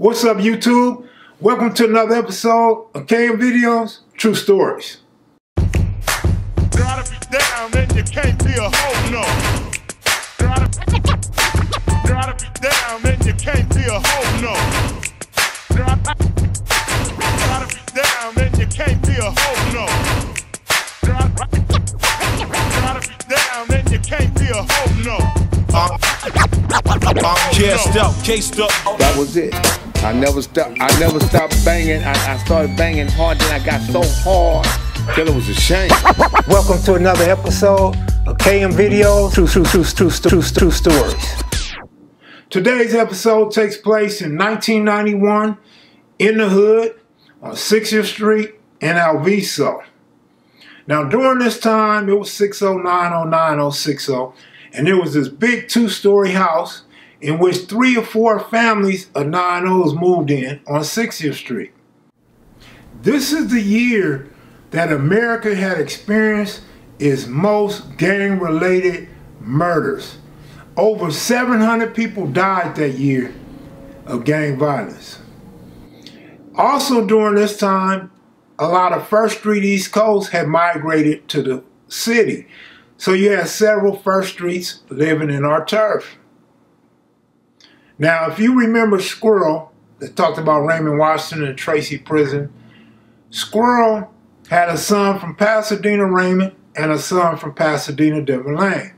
What's up, YouTube? Welcome to another episode of KM Videos True Stories. Gotta be down, then you can't be a hoe, no. Gotta, gotta be down, then you can't be a hoe, no. Gotta, gotta be down, then you can't be a hoe, no. Gotta, gotta be down, then you can't be a hoe, no. I'm gassed up, cased up. That was it. I never stopped. I never stopped banging. I, I started banging hard, then I got so hard till it was a shame. Welcome to another episode of KM Videos True, True, True, True, True, True Stories. Today's episode takes place in 1991 in the hood on 60th Street in Alviso. Now, during this time, it was 6090960, and there was this big two-story house in which three or four families of 9-0s moved in on 60th Street. This is the year that America had experienced its most gang-related murders. Over 700 people died that year of gang violence. Also during this time, a lot of First Street East Coast had migrated to the city. So you had several First Streets living in our turf. Now, if you remember Squirrel, that talked about Raymond Washington and Tracy Prison, Squirrel had a son from Pasadena, Raymond, and a son from Pasadena, Denver Lane.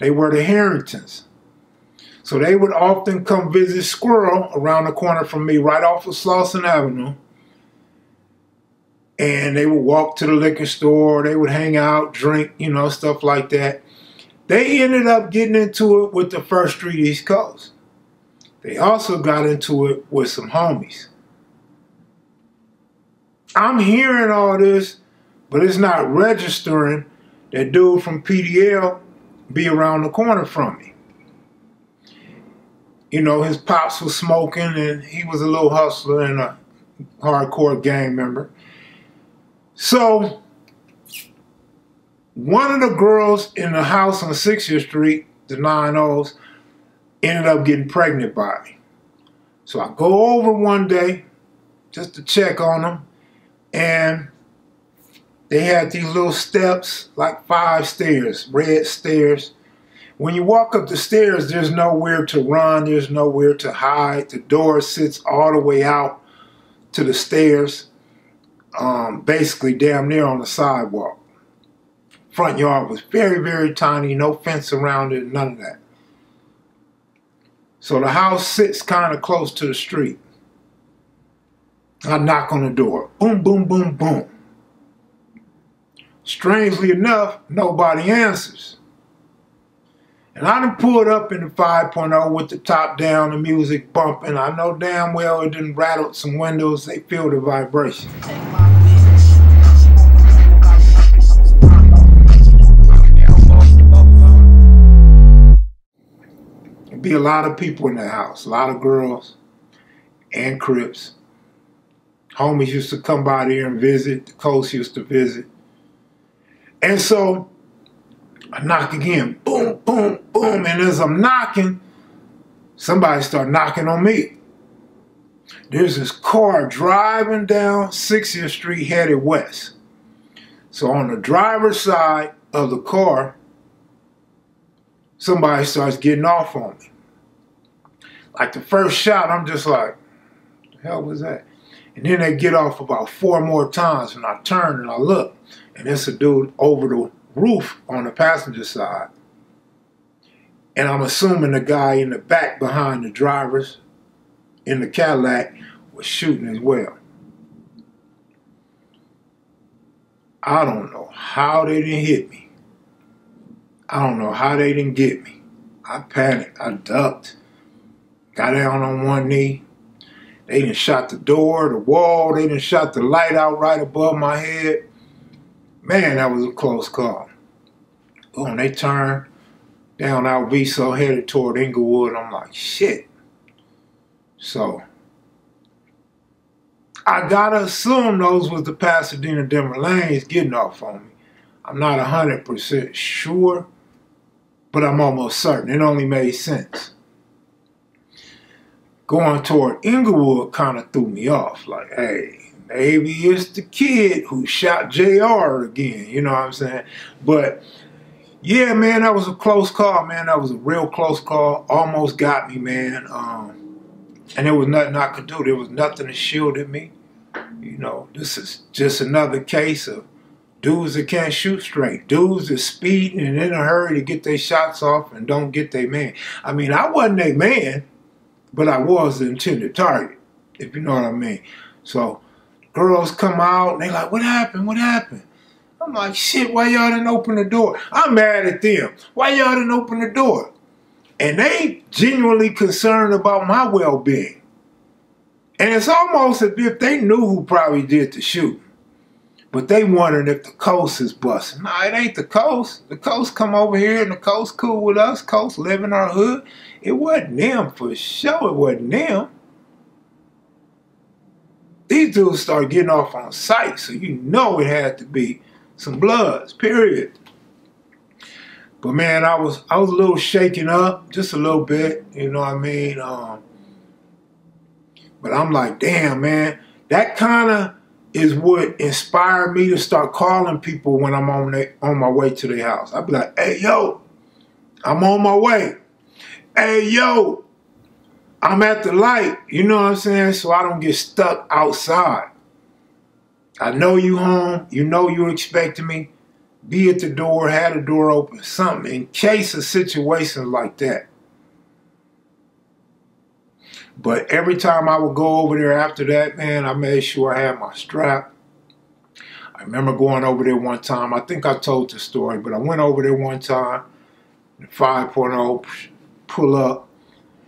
They were the Harringtons. So they would often come visit Squirrel around the corner from me, right off of Slauson Avenue. And they would walk to the liquor store, they would hang out, drink, you know, stuff like that. They ended up getting into it with the First Street East Coast. They also got into it with some homies. I'm hearing all this, but it's not registering that dude from PDL be around the corner from me. You know, his pops was smoking and he was a little hustler and a hardcore gang member. So, one of the girls in the house on 60th Street, the 9-0s, ended up getting pregnant by me. So I go over one day just to check on them, and they had these little steps, like five stairs, red stairs. When you walk up the stairs, there's nowhere to run, there's nowhere to hide. The door sits all the way out to the stairs, um, basically damn near on the sidewalk. Front yard was very, very tiny, no fence around it, none of that. So the house sits kind of close to the street. I knock on the door. Boom, boom, boom, boom. Strangely enough, nobody answers. And I done pulled up in the 5.0 with the top down, the music bumping. I know damn well it didn't rattle some windows. They feel the vibration. Be a lot of people in the house, a lot of girls and Crips. Homies used to come by there and visit. The coast used to visit. And so I knock again, boom, boom, boom. And as I'm knocking, somebody start knocking on me. There's this car driving down 60th Street headed west. So on the driver's side of the car, somebody starts getting off on me. Like the first shot, I'm just like, the hell was that? And then they get off about four more times and I turn and I look and it's a dude over the roof on the passenger side. And I'm assuming the guy in the back behind the drivers in the Cadillac was shooting as well. I don't know how they didn't hit me. I don't know how they didn't get me. I panicked. I ducked. Got down on one knee. They didn't shot the door, the wall. They didn't shot the light out right above my head. Man, that was a close call. Boom, they turned down Alviso, headed toward Inglewood. I'm like, shit. So, I gotta assume those was the Pasadena Denver lanes getting off on me. I'm not 100% sure, but I'm almost certain. It only made sense. Going toward Inglewood kind of threw me off. Like, hey, maybe it's the kid who shot JR again. You know what I'm saying? But yeah, man, that was a close call, man. That was a real close call. Almost got me, man. Um, and there was nothing I could do. There was nothing that shielded me. You know, this is just another case of dudes that can't shoot straight. Dudes that speeding and in a hurry to get their shots off and don't get their man. I mean, I wasn't a man, but I was the intended target, if you know what I mean. So girls come out and they like, what happened? What happened? I'm like, shit, why y'all didn't open the door? I'm mad at them. Why y'all didn't open the door? And they genuinely concerned about my well-being. And it's almost as if they knew who probably did the shooting. But they wondering if the coast is busting. Nah, it ain't the coast. The coast come over here and the coast cool with us. Coast live in our hood. It wasn't them for sure. It wasn't them. These dudes start getting off on sight, so you know it had to be some bloods, period. But man, I was I was a little shaken up, just a little bit, you know what I mean? Um, but I'm like, damn, man, that kind of is what inspired me to start calling people when I'm on the, on my way to their house. I'd be like, hey, yo, I'm on my way. Hey, yo, I'm at the light. You know what I'm saying? So I don't get stuck outside. I know you home. You know you're expecting me. Be at the door, have the door open, something in case of situations like that. But every time I would go over there after that, man, I made sure I had my strap. I remember going over there one time. I think I told the story, but I went over there one time. 5.0 pull up.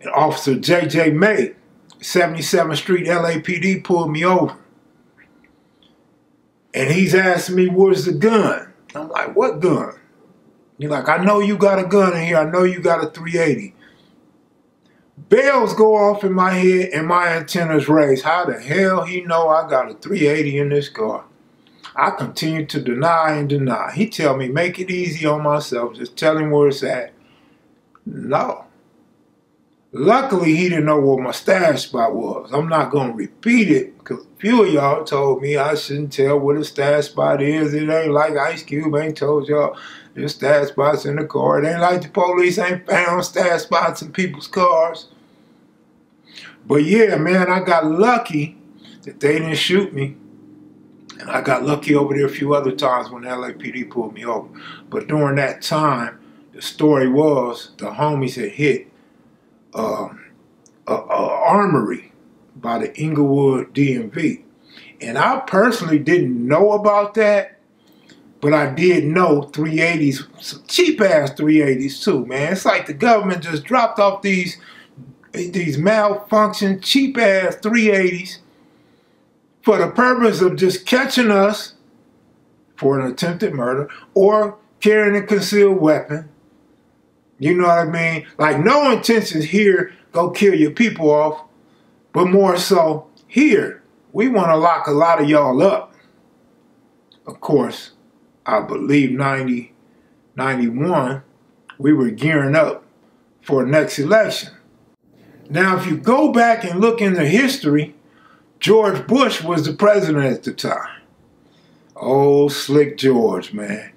And Officer J.J. May, 77th Street LAPD, pulled me over. And he's asking me, where's the gun? I'm like, what gun? He's like, I know you got a gun in here. I know you got a 380. Bells go off in my head and my antennas raise. How the hell he know I got a 380 in this car? I continue to deny and deny. He tell me, make it easy on myself. Just tell him where it's at. No. Luckily, he didn't know what my stash spot was. I'm not going to repeat it because a few of y'all told me I shouldn't tell what a stash spot is. It ain't like Ice Cube ain't told y'all there's stash spots in the car. It ain't like the police ain't found stash spots in people's cars. But yeah, man, I got lucky that they didn't shoot me. And I got lucky over there a few other times when LAPD pulled me over. But during that time, the story was the homies had hit um, a, a armory by the Inglewood DMV. And I personally didn't know about that, but I did know 380s, some cheap ass 380s too, man. It's like the government just dropped off these these malfunction cheap ass 380s for the purpose of just catching us for an attempted murder or carrying a concealed weapon you know what I mean? Like no intentions here, go kill your people off, but more so here, we want to lock a lot of y'all up. Of course, I believe 90, 91, we were gearing up for the next election. Now, if you go back and look into history, George Bush was the president at the time. Oh, slick George, man.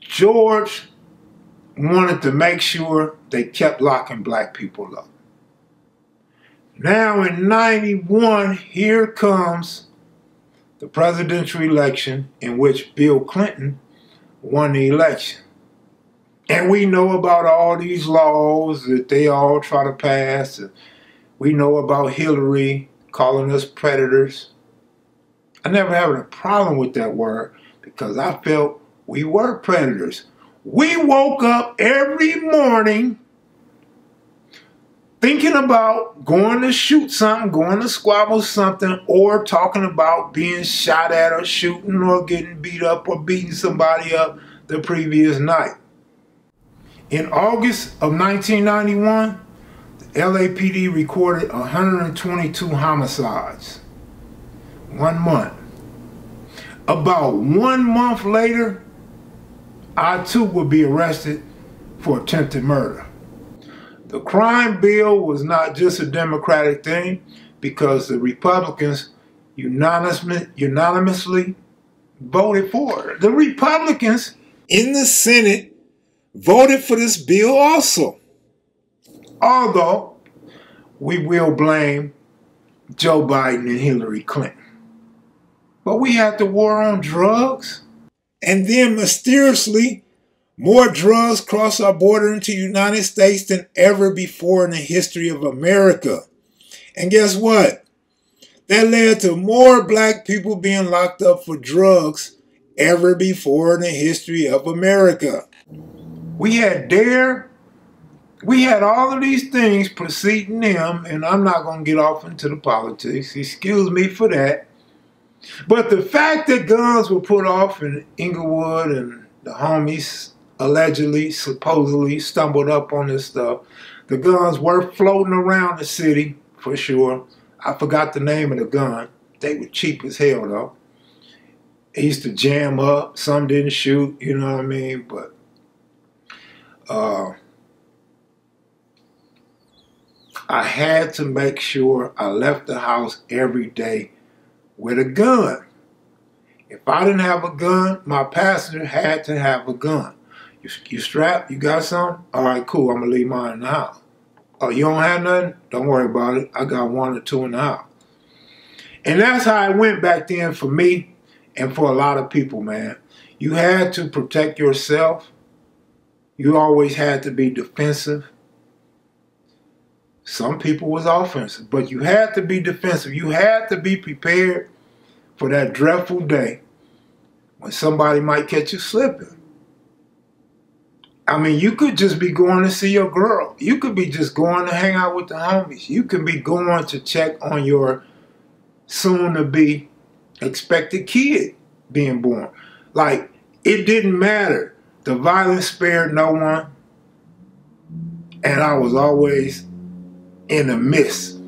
George wanted to make sure they kept locking black people up. Now in 91, here comes the presidential election in which Bill Clinton won the election. And we know about all these laws that they all try to pass. We know about Hillary calling us predators. I never had a problem with that word because I felt we were predators. We woke up every morning thinking about going to shoot something, going to squabble something, or talking about being shot at or shooting or getting beat up or beating somebody up the previous night. In August of 1991, the LAPD recorded 122 homicides. One month. About one month later, I too would be arrested for attempted murder. The crime bill was not just a Democratic thing because the Republicans unanimously, unanimously voted for it. The Republicans in the Senate voted for this bill also. Although we will blame Joe Biden and Hillary Clinton. But we had the war on drugs, and then mysteriously, more drugs cross our border into the United States than ever before in the history of America. And guess what? That led to more black people being locked up for drugs ever before in the history of America. We had DARE, we had all of these things preceding them, and I'm not going to get off into the politics. Excuse me for that. But the fact that guns were put off in Inglewood and the homies allegedly, supposedly stumbled up on this stuff, the guns were floating around the city for sure. I forgot the name of the gun. They were cheap as hell though. It used to jam up. Some didn't shoot, you know what I mean? But uh, I had to make sure I left the house every day with a gun. If I didn't have a gun, my passenger had to have a gun. You, you strapped? You got some? All right, cool. I'm gonna leave mine in the house. Oh, you don't have nothing? Don't worry about it. I got one or two in the house. And that's how it went back then for me and for a lot of people, man. You had to protect yourself. You always had to be defensive. Some people was offensive, but you had to be defensive. You had to be prepared for that dreadful day when somebody might catch you slipping. I mean, you could just be going to see your girl. You could be just going to hang out with the homies. You could be going to check on your soon to be expected kid being born. Like, it didn't matter. The violence spared no one. And I was always in the midst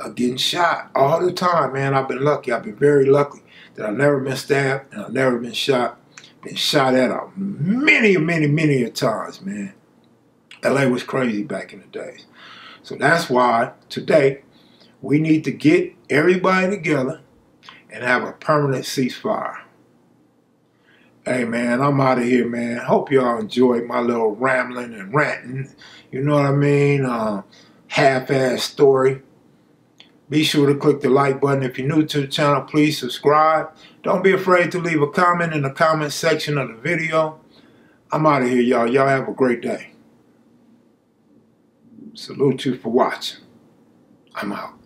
of getting shot all the time, man. I've been lucky. I've been very lucky that I've never been stabbed and I've never been shot. Been shot at a many, many, many a times, man. LA was crazy back in the days. So that's why today we need to get everybody together and have a permanent ceasefire. Hey man, I'm out of here, man. Hope y'all enjoyed my little rambling and ranting. You know what I mean? Uh, half-ass story. Be sure to click the like button. If you're new to the channel, please subscribe. Don't be afraid to leave a comment in the comment section of the video. I'm out of here, y'all. Y'all have a great day. Salute you for watching. I'm out.